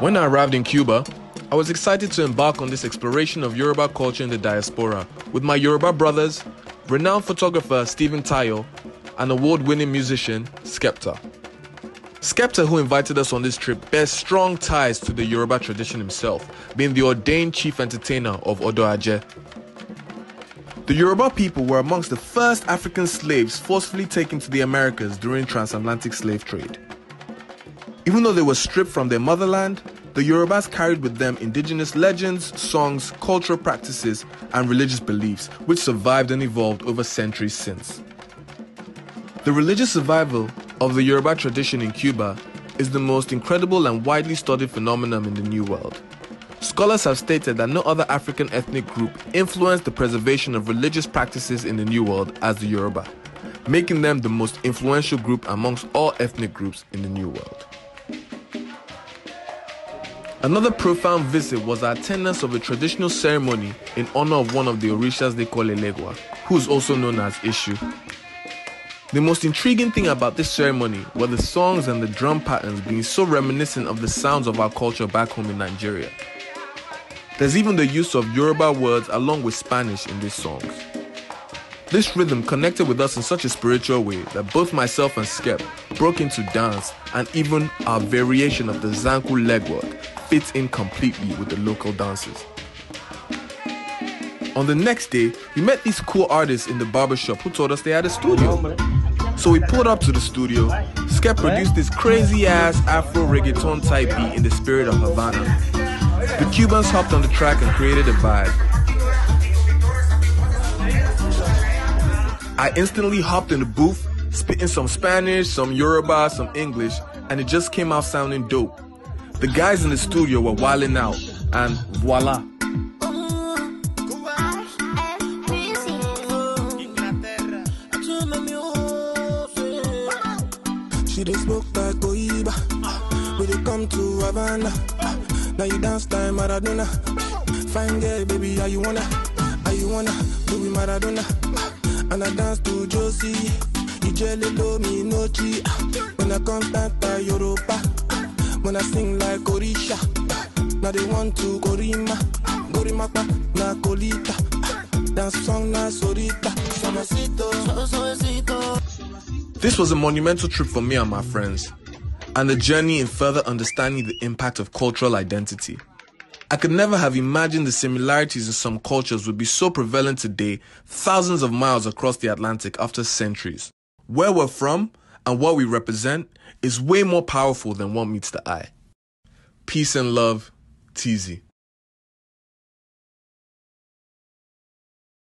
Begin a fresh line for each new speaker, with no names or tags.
When I arrived in Cuba, I was excited to embark on this exploration of Yoruba culture in the diaspora with my Yoruba brothers, renowned photographer Stephen Tayo, and award winning musician Skepta. Skepta, who invited us on this trip, bears strong ties to the Yoruba tradition himself, being the ordained chief entertainer of Odo Aje. The Yoruba people were amongst the first African slaves forcefully taken to the Americas during transatlantic slave trade. Even though they were stripped from their motherland, the Yorubas carried with them indigenous legends, songs, cultural practices, and religious beliefs, which survived and evolved over centuries since. The religious survival of the Yoruba tradition in Cuba is the most incredible and widely studied phenomenon in the New World. Scholars have stated that no other African ethnic group influenced the preservation of religious practices in the New World as the Yoruba, making them the most influential group amongst all ethnic groups in the New World. Another profound visit was our attendance of a traditional ceremony in honor of one of the Orishas they call Elegua, who is also known as Eshu. The most intriguing thing about this ceremony were the songs and the drum patterns being so reminiscent of the sounds of our culture back home in Nigeria. There's even the use of Yoruba words along with Spanish in these songs. This rhythm connected with us in such a spiritual way that both myself and Skep broke into dance, and even our variation of the Zanku legwork fits in completely with the local dances. On the next day, we met these cool artists in the barbershop who told us they had a studio. So we pulled up to the studio. Skep produced this crazy ass Afro reggaeton type beat in the spirit of Havana. The Cubans hopped on the track and created a vibe. I instantly hopped in the booth, spitting some Spanish, some Yoruba, some English, and it just came out sounding dope. The guys in the studio were wilding out, and voila.
She smoke. We come to Havana. Now you dance time Maradona. Fine girl, baby, how you wanna? How you wanna? Do we Maradona? And I dance to Josie. You jelly me no. When I come tanta Europa. When I sing like Orisha. Now they want to Gorima. Na song na Sorita.
This was a monumental trip for me and my friends, and a journey in further understanding the impact of cultural identity. I could never have imagined the similarities in some cultures would be so prevalent today, thousands of miles across the Atlantic after centuries. Where we're from and what we represent is way more powerful than what meets the eye. Peace and love, Teezee.